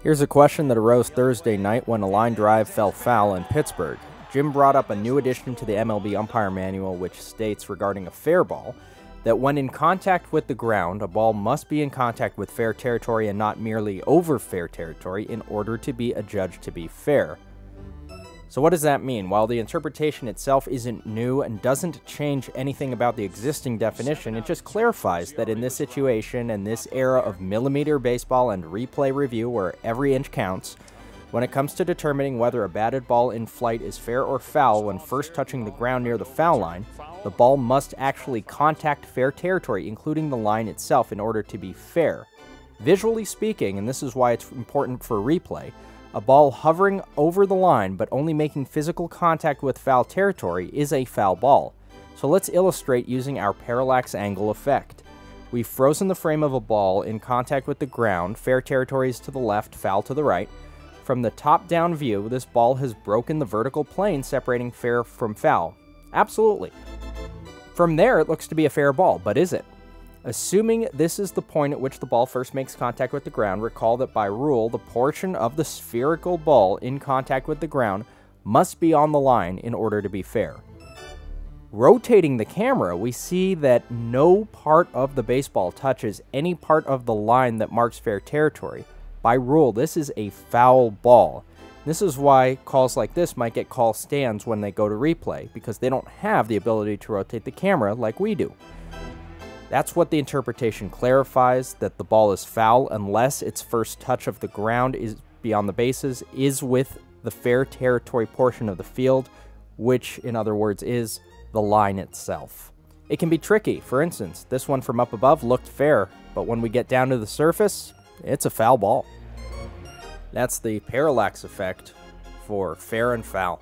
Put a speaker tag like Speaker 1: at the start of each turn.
Speaker 1: Here's a question that arose Thursday night when a line drive fell foul in Pittsburgh. Jim brought up a new addition to the MLB umpire manual which states regarding a fair ball that when in contact with the ground, a ball must be in contact with fair territory and not merely over fair territory in order to be adjudged to be fair. So, what does that mean? While the interpretation itself isn't new and doesn't change anything about the existing definition, it just clarifies that in this situation and this era of millimeter baseball and replay review where every inch counts, when it comes to determining whether a batted ball in flight is fair or foul when first touching the ground near the foul line, the ball must actually contact fair territory, including the line itself, in order to be fair. Visually speaking, and this is why it's important for replay, a ball hovering over the line but only making physical contact with foul territory is a foul ball. So let's illustrate using our parallax angle effect. We've frozen the frame of a ball in contact with the ground, fair territory is to the left, foul to the right. From the top down view, this ball has broken the vertical plane separating fair from foul. Absolutely. From there, it looks to be a fair ball, but is it? Assuming this is the point at which the ball first makes contact with the ground, recall that by rule, the portion of the spherical ball in contact with the ground must be on the line in order to be fair. Rotating the camera, we see that no part of the baseball touches any part of the line that marks fair territory. By rule, this is a foul ball. This is why calls like this might get call stands when they go to replay, because they don't have the ability to rotate the camera like we do. That's what the interpretation clarifies that the ball is foul unless its first touch of the ground is beyond the bases is with the fair territory portion of the field, which in other words is the line itself. It can be tricky. For instance, this one from up above looked fair, but when we get down to the surface, it's a foul ball. That's the parallax effect for fair and foul.